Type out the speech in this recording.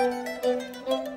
Música